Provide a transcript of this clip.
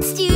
Let's do